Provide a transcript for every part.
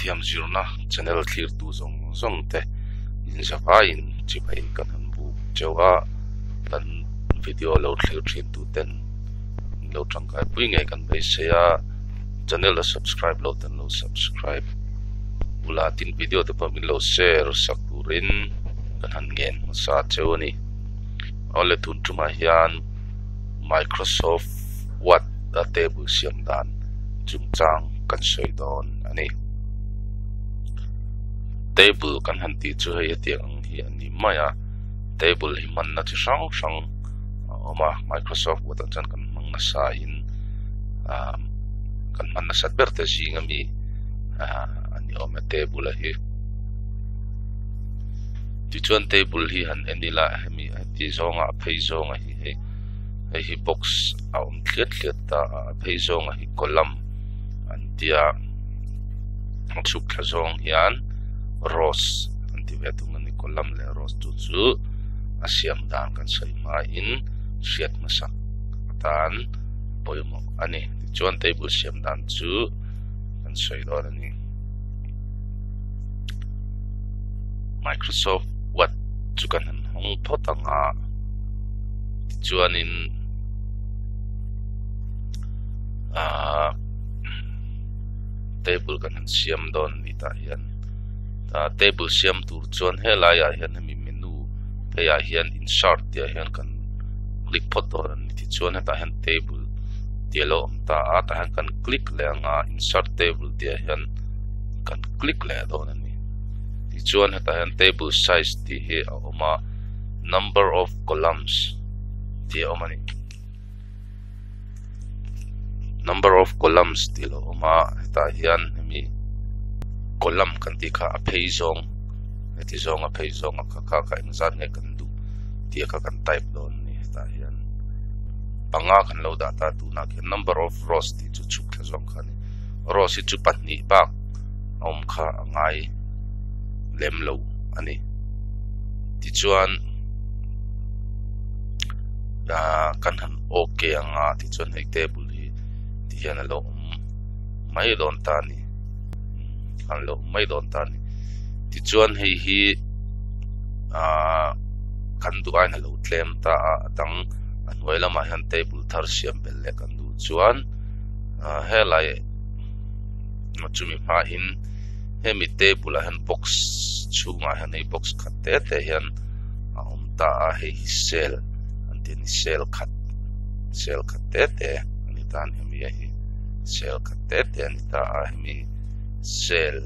thiam zirna channel clear tu zong zong te. In zava in chi bai kan han bu chewa kan video lo clear thin tu ten. Lo tang kai pui nge kan bai se ya. Channel la subscribe lo ten lo subscribe. Ula tin video te pamin lo share sakurin kan han ngen sa chewani ole tun tuma hian microsoft what a table siam dan chung chang kan soi don ani table kan han ti chu hei tiang hi ani maya à. table hi man na chi sang sang oma à, microsoft wat chan kan mang na sa in. Kan man na sat ber te ji ngami ani oma table hi ti chuan table hi han enila hemi ti zonga phei zonga hi hei hi box a um thliat thliat ta phei zonga hi column. An tia chuk thla zong hian rose an ti ve tung ani kolam le rose chu chu a siam dan kan sai ma in hriat ma sak tan poimo ani chuan table siam dan chu kan sai do ani Microsoft Word chu kan han hong photanga chuan in a table kan siam don ta hian table siam tur chuan helai a hian mi menu pe a hian insert tia hian kan click phot dor an ti chuan heta hian table tia lo om ta a ta hian kan click le anga insert table tia hian kan click le don ani ti chuan heta hian table size ti hi a number of columns tia omani number of columns ti lo oma heta hian kolam kan ti kha a phei zong. Ti zong a phei zong a kha kha ka zan nge kan du. Ti kha kan type don ni ta hian. Panga kan lo da ta tu na ke number of rows ti chu chuk kha zong kha ni. Rows chu pat ni ba om kha ngai lem lo ani ti chuan da kan han okay anga ti chuan hei table hi. Ti hian lo mai don ta ni. An lo mai don tan ti chuan hei hi a kan du ai na lo tlem ta atang an hoi lama hian table thar siam bel le kan du chuan. He lai chumi ma in he mi table a hian box chunga hian ei box khat te te hian a om ta a hei cell an tin cell khat cell khat te te ani tan hemi hi cell khat te te ani ta a hemi sel.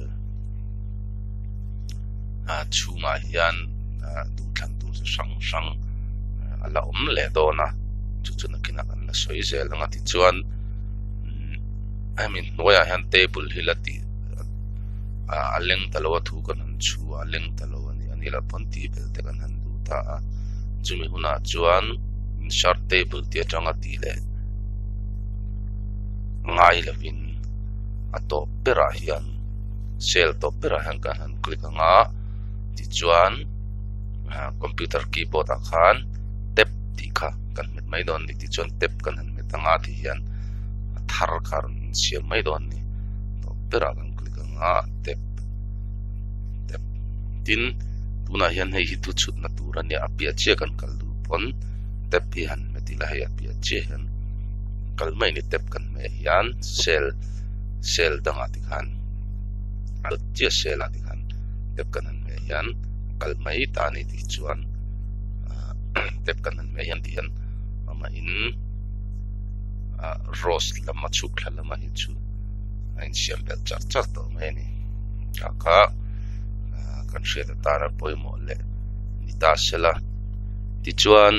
A chunga hian du thlan tu se sang sang ala om le do na chu chu na kina kan la soi zel nga ti chuan i mean noya hian table hi la ti a leng talo thu kan han chu a leng talo ani ani la pon ti bel te kan han du ta a chumi huna chuan short table ti atanga ti le ngai lovin ato pera hian sel pera hian kan? Han click anga ti chuan computer keyboard a khan tap ti kha kan met mai don chuan tap kan? Han met anga ti hian thar kar siam mai don ni kan tap. Tap. Tin tuna hian hei hi tu chut na tur ani apia che kan? Kal du pon tap hi han meti la hei apia che hian kal mai ni tap kan? Me hian sel sel danga ti khan. Al chia sel ati khan. Tep kan an me hian kal mai ta ni ti chuan. Tep kan an me ti hian. Ama in ros lama chuk la lama hi chu. Ein siam bel char char to mai ni. Ka ka kan hria ta tara poimo le. Ni ta sela ti chuan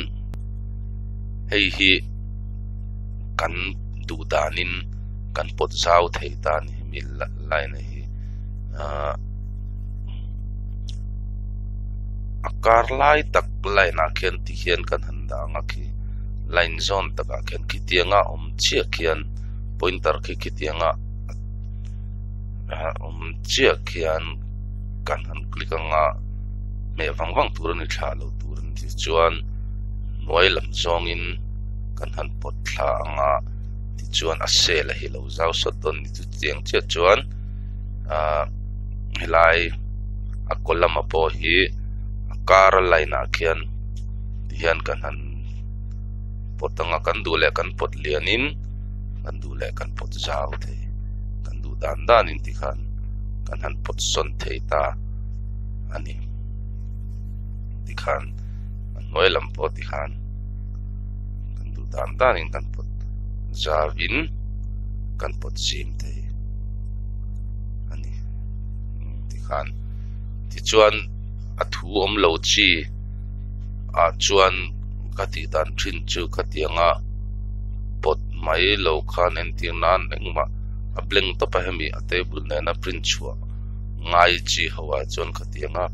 hei hi kan du danin kan pot zau thei ta ni mi lai na hi ah, akar lai tak lai na khen ti hian kan han da nga khi line zone taka khen tiếng tianga om chia khian pointer khi ki tianga ah, om chia khian kan han click anga me wang wang tur ni thla lo tur ni chuan noi lam zong in kan han pot thla anga ti chuan a se la hi lo zau so ton ni chu chiang chia chuan a helai akolama po hi akara laina khian hian kan han potanga kan du le kan pot lianin kan du le kan pot zau the. Kan du dan dan in ti khan kan han pot son thei ta ani ti khan noi lam po ti khan kan du dan dan in kan pot zavin kan pot sim te. Ani. Ti khan. Ti chuan a thu om lo chi. A chuan ka ti dan thin chu ka tianga pot mai lo khan en ti nan engma a bleng to pa hemi a te bul na na print chua. Ngai chi hawa chuan ka tianga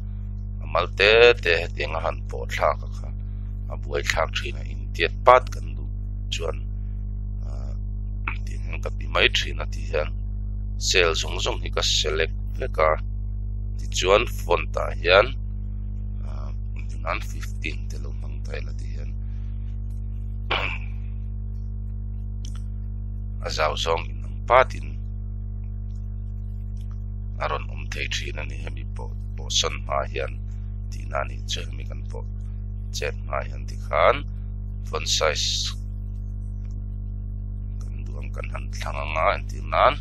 amal te te tianga han po thla ka kha. A buai thak thina in tiet pat kan du chuan pi mai thina ti hian sel zong zong hi ka select veka ti chuan font ta hian nan 15 te lo mang tai la ti hian. A zau zong in ang patin. Aron um thei thin ani hemi po po son ma hian ti na ni che mi kan po chen ma hian ti khan font size kan duam kan han thanga nga an ti nan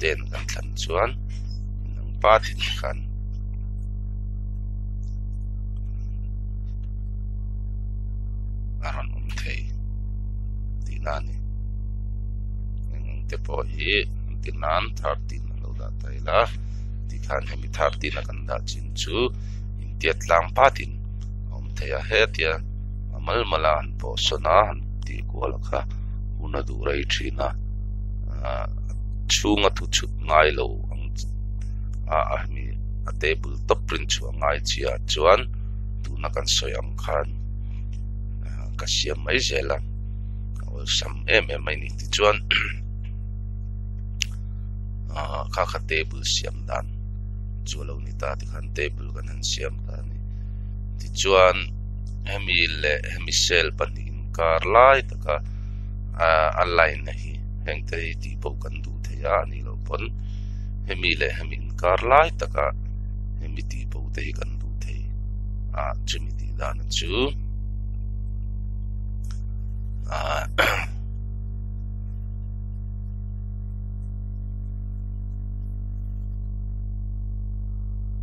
den kan thlan chuan nang patin kan aron um thei ti na ni nang te po hi ti nan thar ti nan lo da tai la ti khan hemi thar ti na kan da chin chu in ti tlang patin om thei a he tia amal malan po sona han ti ko la kha na du rai thina chunga tu chut ngai lo ang a a mi a table top print chu ngai chia chuan tu na kan soyam khan ka siam mai zela. Ol sam em em mai ni ti chuan a kha kha table siam dan. Chu lo ni ta ti khan table kan han siam ta ni ti chuan hemi le, hemi sel panin kar lai taka ka a line na hi heng te ti po kan du the ya ni lo pon hemi le hemi kar lai ta ka hemi ti po te kan du the a chumi ti dan chu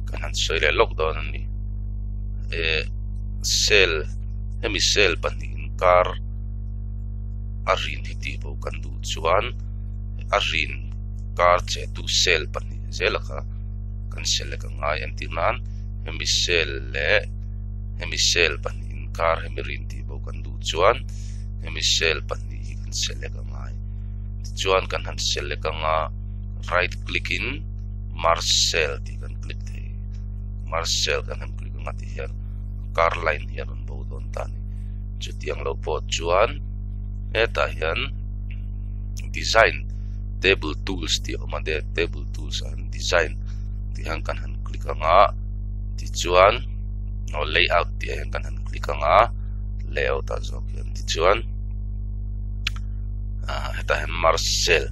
kanan soile lockdown ni e sel hemi sel panin kar arin hiti bo kan du chuan arin kar che tu sel pani zelaka kan sel ka ngai an ti nan hemi sel le hemi sel panin kar hemi rin ti bo kan du chuan hemi sel pani kan sel ka ngai chuan kan han sel ka nga right click in marcel ti kan click the marcel kan han click nga ti hian car line hian on bo don tani chutiang lo po chuan hian design table tools ti omade table tools an design ti hang kan han click nga ti chuan no layout ti hang kan han click nga layout a zo hian ti chuan ah eta hem marcel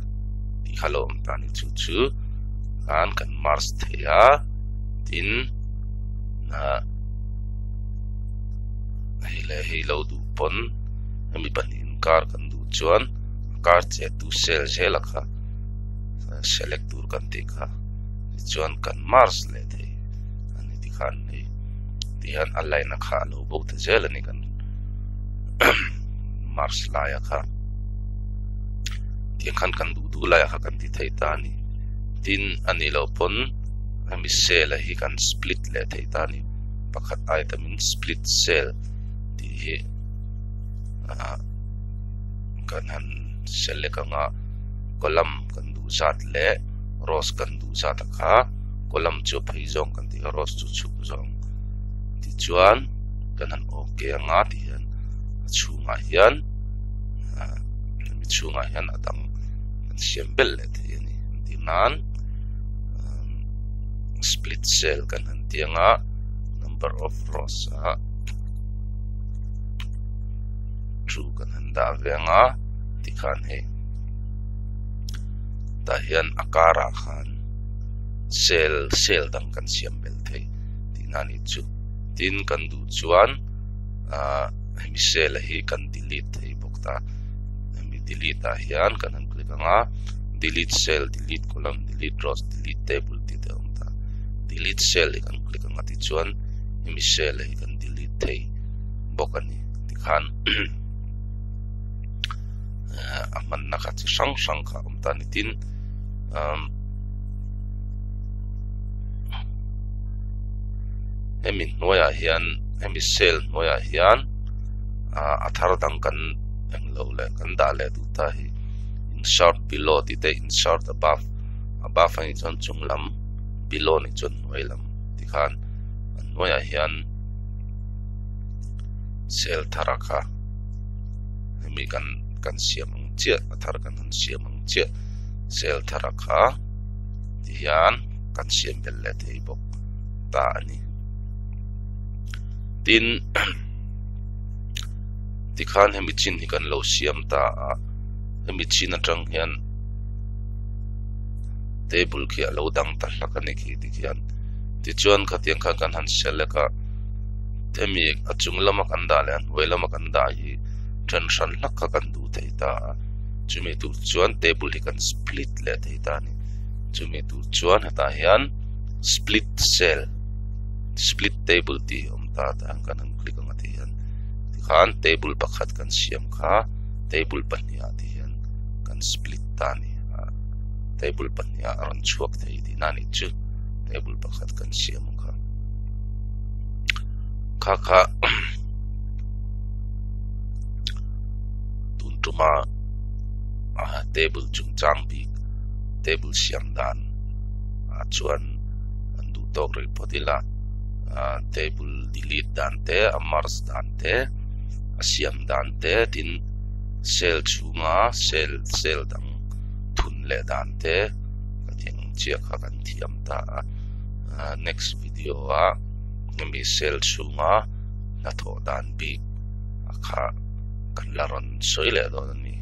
ti halom tani chu kan kan mars thea tin na hele helo du pon mi panin kar kan du chuan. Kar che tu sel sel kha select tur kan ti kha chuan kan mars le the ani ti khan ni. Ti han alai na kha lo bo te zel ani kan. Mars la ya kha ti khan kan du du la ya kha kan ti thei ta ni. Tin ani lo pon. Ami sel hi kan split le thei ta ni. Pakhat item in split cell ti kan han sel ka nga kolam kan du zat le ros kan du zat kha kolam chu phei zong kan ti ros chu chu zong ti chuan kan han okay nga ti hian chu nga hian mi chu nga hian adang siam bel le ti ni ti nan split cell kan han ti nga number of rows a true kan han da ve nga ti khan. He ta hian khan sel sel dang kan siam bel thei ti nani chu tin kan du chuan a kan delete thei bok ta mi delete a hian kan han click anga. Delete cell delete column delete rows delete table ti te om ta delete cell kan click anga ti chuan mi kan delete thei bok ani ti khan aman na kha chi sang sang kha om ta ni tin. Um hemi noya hian hemi cell noya hian a athar dang kan eng lo le kan da le du ta hi. Insert below ti te insert above above ani chon chung lam below ni chon noi lam ti khan. Noya hian cell tharaka hemi kan kan siam ang chia athar kan han siam ang chia cell tharaka ti hian kan siam bel le te bok, ta ani. Tin, ti khan hemi chin hi kan lo siam ta a. Hemi chin atang hian table khi alo dang ta hlaka ni khi ti khian. Ti chuan khatiang kha kan han seleka hemi achung lama kan da le an hoi lama kan da hi tension lakka kan du thei ta chumi tu chuan table hi kan split le thei ta ni. Chumi tu chuan hata hian split cell. Split table ti ta ta kan an click ang ati yan khan table pakhat kan siam kha table pahnia ti yan kan split ta ni table pahnia aron chuak thei di nani chu table pakhat kan siam kha kha kha tun tuma table chung chang bi table siam dan chuan an du tok rei podila table delete dante amars dante asiam dante tin cell chunga cell cell dang thun le dante. Kathing chia kha kan thiam ta. Next video a mi cell chunga na tho dan bi akha kan laron soile do ni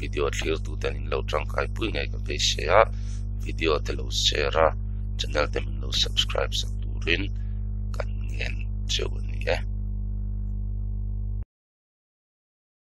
video clear tu ten in lo tang kai pui ngai ka pe share video te lo share channel te min lo subscribe sa turin kan nghen cheu ni eh